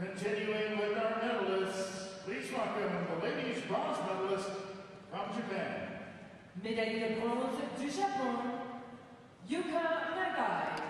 Continuing with our medalists, please welcome the ladies bronze medalist from Japan. Médaille de bronze du Japon, Yuka Nagai.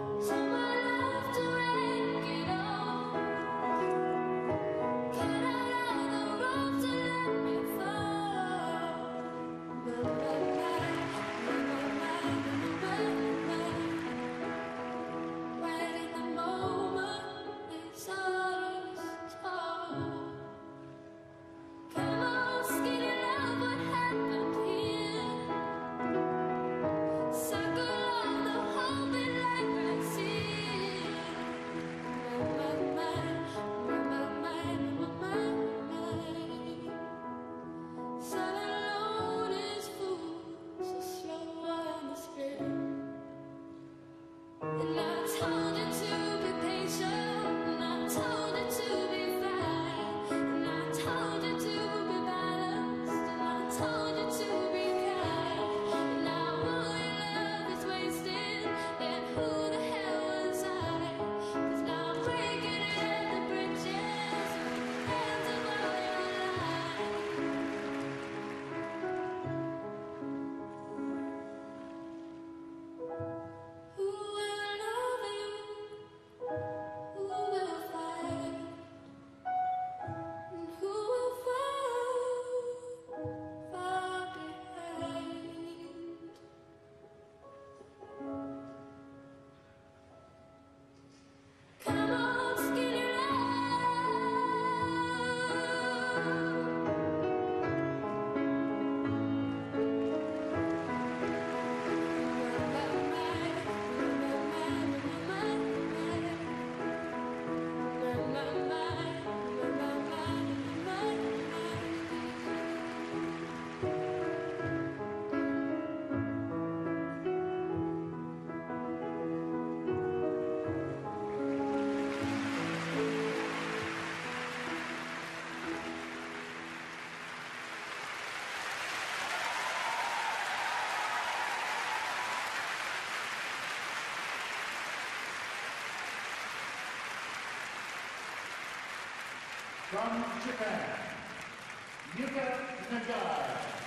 from Japan, Yuka Nagai.